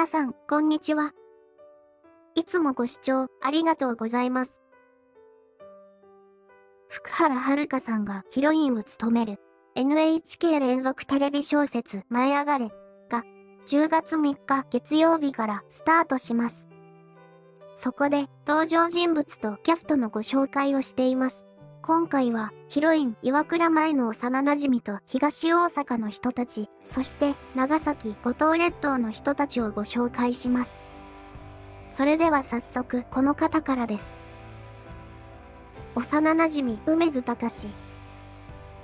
皆さん、こんにちは。いつもご視聴ありがとうございます。福原遥さんがヒロインを務める NHK 連続テレビ小説舞い上がれが10月3日月曜日からスタートします。そこで登場人物とキャストのご紹介をしています。今回はヒロイン岩倉舞の幼馴染と東大阪の人たち、そして長崎五島列島の人たちをご紹介します。それでは早速この方からです。幼馴染梅津隆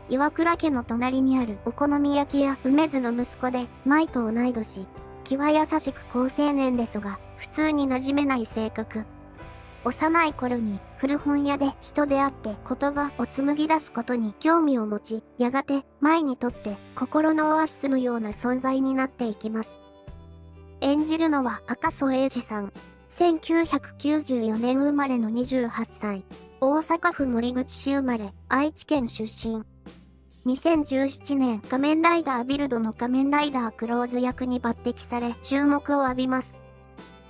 岩倉家の隣にあるお好み焼き屋梅津の息子で舞と同い年。気は優しく好青年ですが、普通に馴染めない性格。幼い頃に古本屋で人で会って言葉を紡ぎ出すことに興味を持ち、やがて舞にとって心のオアシスのような存在になっていきます。演じるのは赤楚衛二さん。1994年生まれの28歳。大阪府森口市生まれ、愛知県出身。2017年仮面ライダービルドの仮面ライダークローズ役に抜擢され注目を浴びます。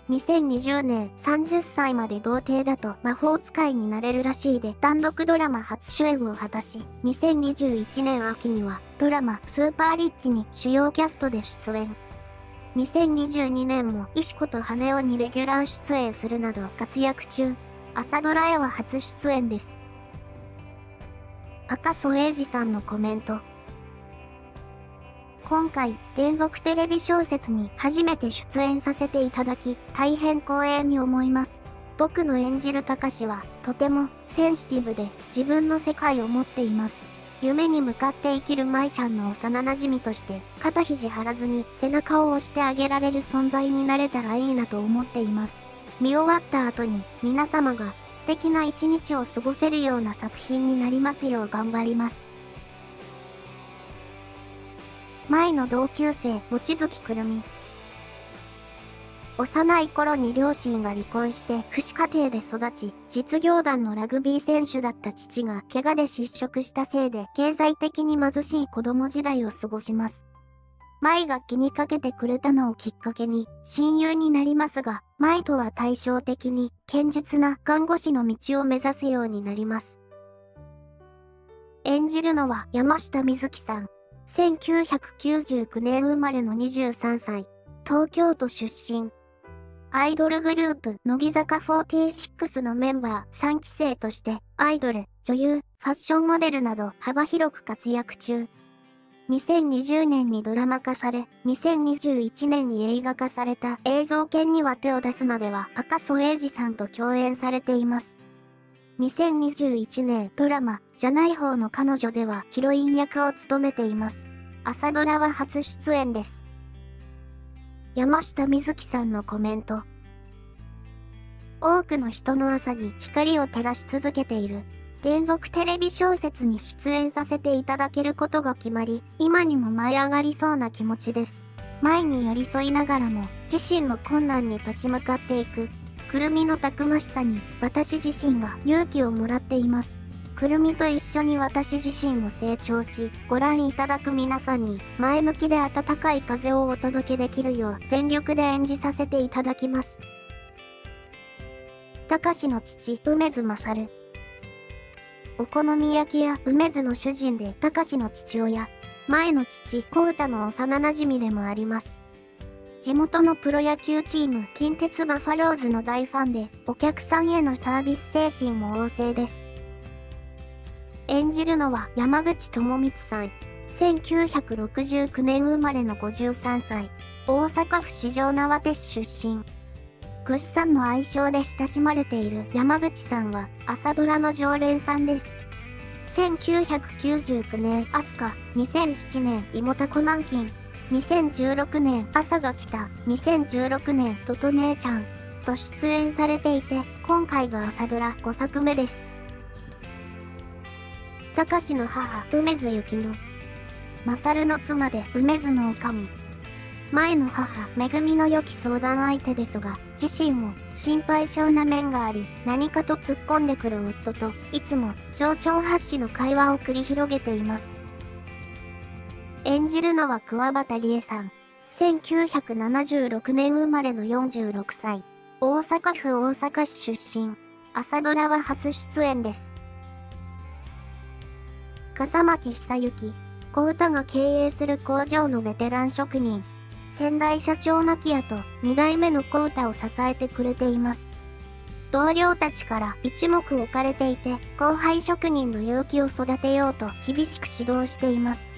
2020年30歳まで童貞だと魔法使いになれるらしいで単独ドラマ初主演を果たし、2021年秋にはドラマスーパーリッチに主要キャストで出演。2022年も石子と羽男にレギュラー出演するなど活躍中。朝ドラへは初出演です。赤楚衛二さんのコメント。今回、連続テレビ小説に初めて出演させていただき、大変光栄に思います。僕の演じる高志は、とてもセンシティブで自分の世界を持っています。夢に向かって生きる舞ちゃんの幼馴染として、肩肘張らずに背中を押してあげられる存在になれたらいいなと思っています。見終わった後に皆様が素敵な一日を過ごせるような作品になりますよう頑張ります。前の同級生、望月くるみ。幼い頃に両親が離婚して父子家庭で育ち、実業団のラグビー選手だった父が怪我で失職したせいで経済的に貧しい子供時代を過ごします。舞が気にかけてくれたのをきっかけに親友になりますが、舞とは対照的に堅実な看護師の道を目指すようになります。演じるのは山下美月さん。1999年生まれの23歳、東京都出身。アイドルグループ、乃木坂46のメンバー3期生として、アイドル、女優、ファッションモデルなど幅広く活躍中。2020年にドラマ化され、2021年に映画化された映像犬には手を出すのでは赤楚衛二さんと共演されています。2021年ドラマ、じゃない方の彼女ではヒロイン役を務めています。朝ドラは初出演です。山下美月さんのコメント。多くの人の朝に光を照らし続けている。連続テレビ小説に出演させていただけることが決まり、今にも舞い上がりそうな気持ちです。前に寄り添いながらも、自身の困難に立ち向かっていく、くるみのたくましさに私自身が勇気をもらっています。くるみと一緒に私自身も成長し、ご覧いただく皆さんに前向きで温かい風をお届けできるよう全力で演じさせていただきます。たかしの父、梅津勝。お好み焼き屋梅津の主人でたかしの父親、前の父、小歌の幼馴染でもあります。地元のプロ野球チーム、近鉄バファローズの大ファンで、お客さんへのサービス精神も旺盛です。演じるのは山口智光さん。1969年生まれの53歳。大阪府四条縄手市出身。グッさんの愛称で親しまれている山口さんは朝ドラの常連さんです。1999年アスカ、2007年妹田コナンキン、2016年朝が来た、2016年トト姉ちゃんと出演されていて、今回が朝ドラ5作目です。高志の母、梅津幸乃。勝の妻で梅津の女将。前の母、めぐみの良き相談相手ですが、自身も心配性な面があり、何かと突っ込んでくる夫と、いつも情緒発しの会話を繰り広げています。演じるのは桑畑理恵さん。1976年生まれの46歳。大阪府大阪市出身。朝ドラは初出演です。笠巻久幸。小歌が経営する工場のベテラン職人。先代社長牧谷と2代目の小歌を支えてくれています。同僚たちから一目置かれていて、後輩職人の勇気を育てようと厳しく指導しています。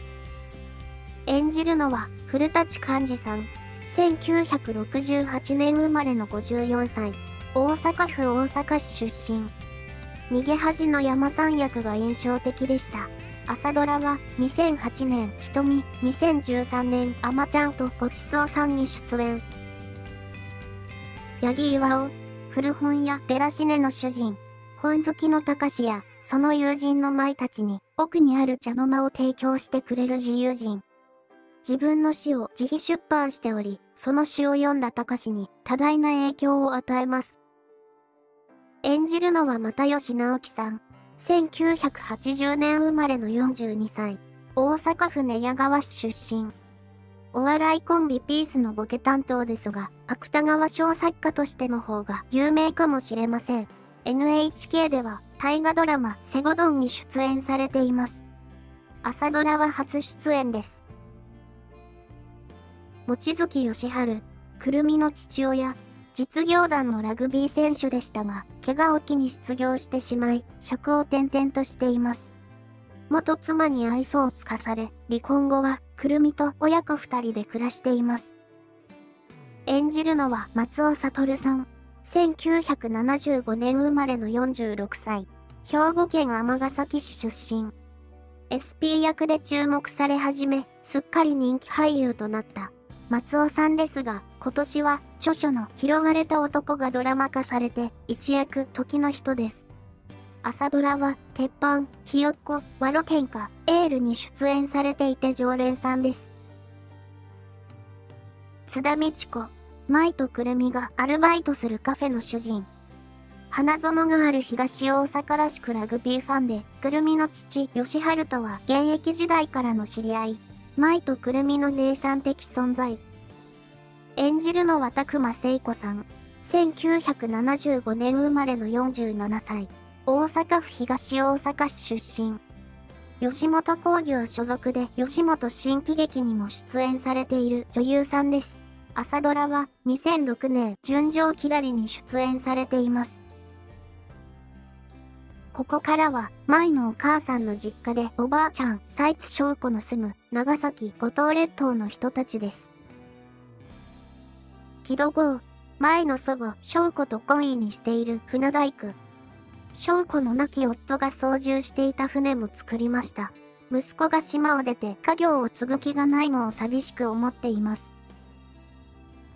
演じるのは古舘寛治さん。1968年生まれの54歳。大阪府大阪市出身。逃げ恥の山さん役が印象的でした。朝ドラは2008年瞳、2013年あまちゃんとごちそうさんに出演。八木岩尾、古本屋デラシネの主人、本好きの高志やその友人の舞たちに奥にある茶の間を提供してくれる自由人。自分の詩を自費出版しており、その詩を読んだ高志に多大な影響を与えます。演じるのは又吉直樹さん。1980年生まれの42歳。大阪府寝屋川市出身。お笑いコンビピースのボケ担当ですが、芥川賞作家としての方が有名かもしれません。NHK では大河ドラマセゴドンに出演されています。朝ドラは初出演です。望月義治、くるみの父親、実業団のラグビー選手でしたが、怪我を機に失業してしまい、職を転々としています。元妻に愛想をつかされ、離婚後は、くるみと親子二人で暮らしています。演じるのは松尾悟さん。1975年生まれの46歳。兵庫県尼崎市出身。SP 役で注目され始め、すっかり人気俳優となった松尾さんですが、今年は著書の拾われた男がドラマ化されて一躍時の人です。朝ドラは、鉄板、ひよっこ、ワロケンカ、エールに出演されていて常連さんです。津田美智子、舞とくるみがアルバイトするカフェの主人。花園がある東大阪らしくラグビーファンで、くるみの父、吉春とは現役時代からの知り合い。舞とくるみの姉さん的存在。演じるのは拓馬聖子さん。1975年生まれの47歳。大阪府東大阪市出身。吉本興業所属で吉本新喜劇にも出演されている女優さんです。朝ドラは2006年純情キラリに出演されています。ここからは、舞のお母さんの実家でおばあちゃん、サイツ翔子の住む、長崎五島列島の人たちです。木戸郷、舞の祖母、翔子と懇意にしている船大工。翔子の亡き夫が操縦していた船も作りました。息子が島を出て家業を継ぐ気がないのを寂しく思っています。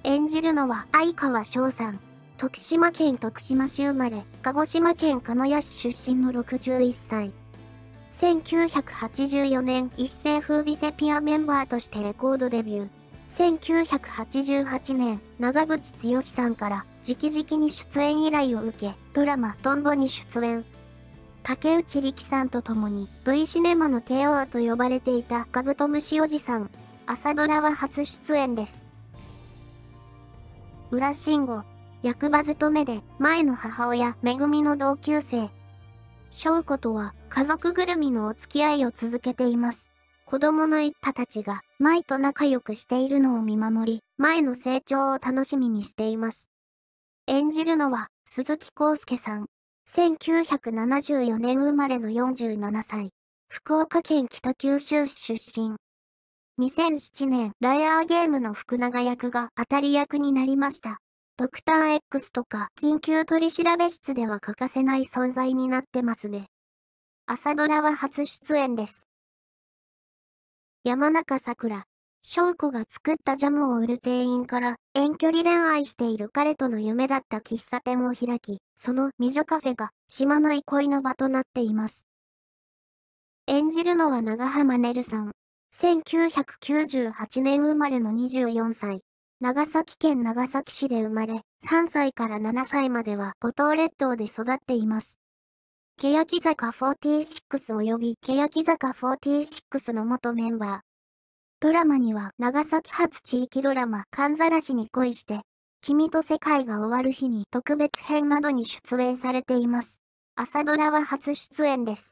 演じるのは相川翔さん。徳島県徳島市生まれ、鹿児島県鹿屋市出身の61歳。1984年一世風靡セピアメンバーとしてレコードデビュー。1988年、長渕剛さんから直々に出演依頼を受け、ドラマトンボに出演。竹内力さんと共に V シネマの帝王と呼ばれていたカブトムシおじさん。朝ドラは初出演です。裏信号。役場勤めで前の母親、めぐみの同級生。翔子とは家族ぐるみのお付き合いを続けています。子供の一家たちが舞と仲良くしているのを見守り、前の成長を楽しみにしています。演じるのは鈴木康介さん。1974年生まれの47歳。福岡県北九州市出身。2007年、ライアーゲームの福永役が当たり役になりました。ドクター X とか緊急取調室では欠かせない存在になってますね。朝ドラは初出演です。山中桜。翔子が作ったジャムを売る店員から遠距離恋愛している彼との夢だった喫茶店を開き、その美女カフェが島の憩いの場となっています。演じるのは長浜ねるさん。1998年生まれの24歳。長崎県長崎市で生まれ、3歳から7歳までは五島列島で育っています。欅坂46及び欅坂46の元メンバー。ドラマには長崎発地域ドラマ、かんざらしに恋して、君と世界が終わる日に特別編などに出演されています。朝ドラは初出演です。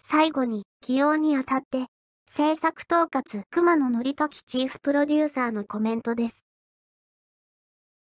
最後に、起用にあたって、制作統括熊野則時チーフプロデューサーのコメントです。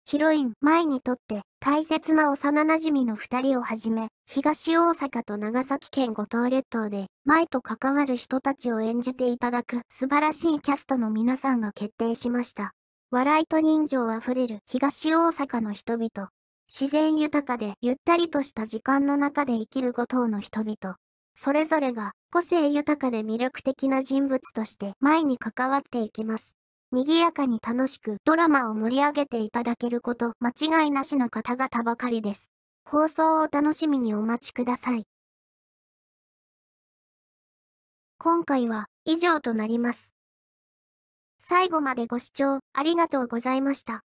ヒロイン、舞にとって大切な幼馴染の二人をはじめ、東大阪と長崎県五島列島で、舞と関わる人たちを演じていただく素晴らしいキャストの皆さんが決定しました。笑いと人情あふれる東大阪の人々。自然豊かでゆったりとした時間の中で生きる五島の人々。それぞれが個性豊かで魅力的な人物として前に関わっていきます。賑やかに楽しくドラマを盛り上げていただけること間違いなしの方々ばかりです。放送を楽しみにお待ちください。今回は以上となります。最後までご視聴ありがとうございました。